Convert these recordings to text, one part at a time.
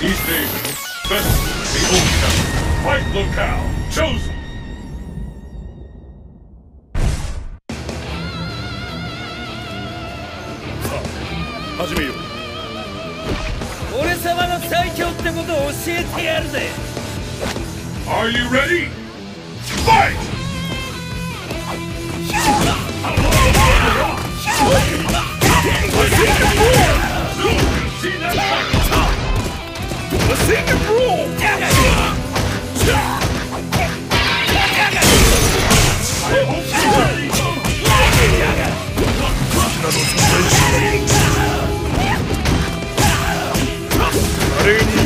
These days, best the old town. Fight locale chosen. Hajime you. 俺様の最強ってことを教えてやるぜ Are you ready? Fight!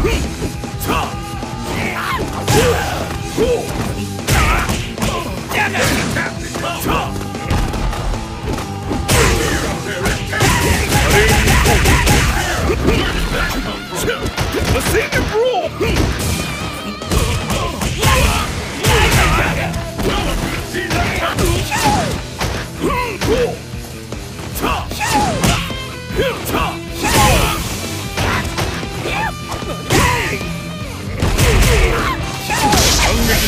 The I've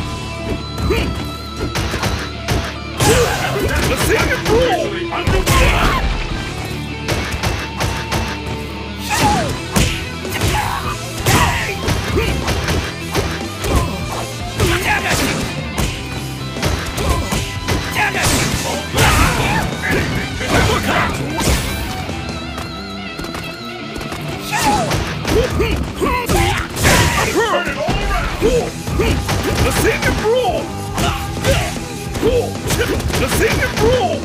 The thing rules!